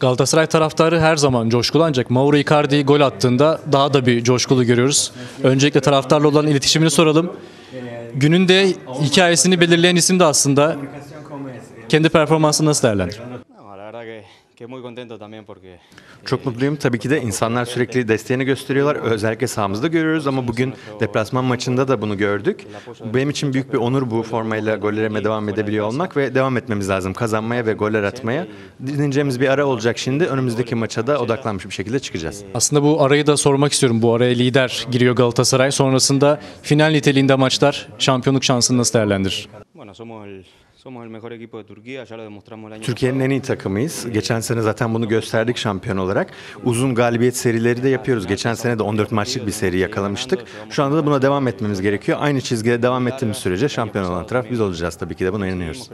Galatasaray taraftarı her zaman coşkulu ancak Mauro Icardi gol attığında daha da bir coşkulu görüyoruz. Öncelikle taraftarla olan iletişimini soralım. Günün de hikayesini belirleyen isim de aslında kendi performansını nasıl değerlendir? Çok mutluyum. Tabii ki de insanlar sürekli desteğini gösteriyorlar. Özellikle sahamızda görüyoruz ama bugün deplasman maçında da bunu gördük. Benim için büyük bir onur bu formayla gollerime devam edebiliyor olmak ve devam etmemiz lazım kazanmaya ve goller atmaya. Dinleyeceğimiz bir ara olacak şimdi. Önümüzdeki maça da odaklanmış bir şekilde çıkacağız. Aslında bu arayı da sormak istiyorum. Bu araya lider giriyor Galatasaray. Sonrasında final niteliğinde maçlar şampiyonluk şansını nasıl değerlendirir? Bueno, somos el, somos el mejor equipo de Turquía, ya lo demostramos el año Türkiye'nin en iyi takımıyız. Geçen sene zaten bunu gösterdik şampiyon olarak. Uzun galibiyet serileri de yapıyoruz. Geçen sene de 14 maçlık bir seri yakalamıştık. Şu anda da buna devam etmemiz gerekiyor. Aynı çizgide devam ettiğimiz sürece şampiyon olan taraf biz olacağız tabii ki de buna inanıyoruz.